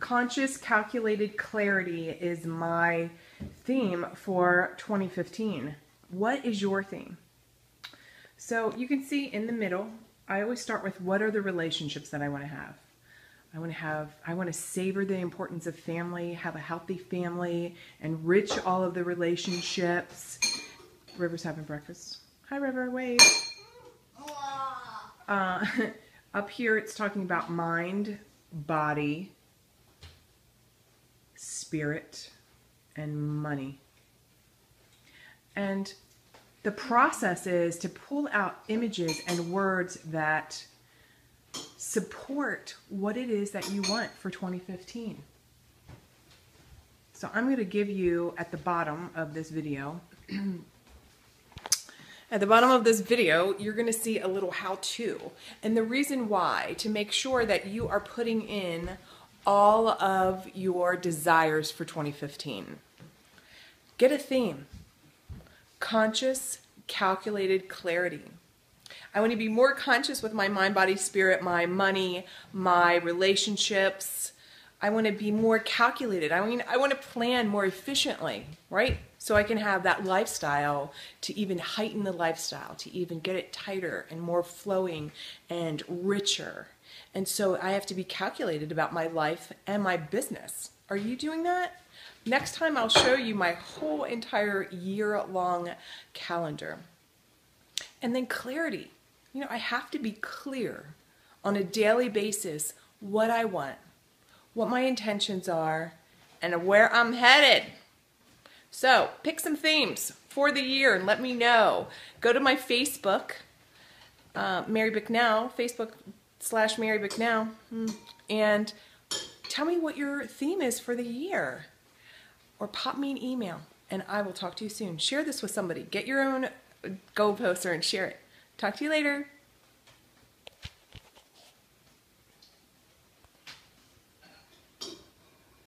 conscious, calculated clarity is my theme for 2015. What is your theme? So you can see in the middle, I always start with what are the relationships that I want to have. I want to have, I want to savor the importance of family, have a healthy family, enrich all of the relationships. River's having breakfast. Hi, River, wave. Uh, up here, it's talking about mind, body, spirit, and money. And the process is to pull out images and words that support what it is that you want for 2015. So I'm going to give you at the bottom of this video, at the bottom of this video, you're going to see a little how-to. And the reason why, to make sure that you are putting in all of your desires for 2015. Get a theme. Conscious, calculated clarity. I want to be more conscious with my mind, body, spirit, my money, my relationships. I want to be more calculated. I mean, I want to plan more efficiently, right? So I can have that lifestyle to even heighten the lifestyle, to even get it tighter and more flowing and richer. And so I have to be calculated about my life and my business. Are you doing that? Next time I'll show you my whole entire year long calendar. And then clarity. You know, I have to be clear on a daily basis what I want, what my intentions are, and where I'm headed. So pick some themes for the year and let me know. Go to my Facebook, uh, Mary Bicknell, Facebook slash Mary Bicknell, hmm, and tell me what your theme is for the year. Or pop me an email and I will talk to you soon. Share this with somebody. Get your own Goal poster and share it. Talk to you later.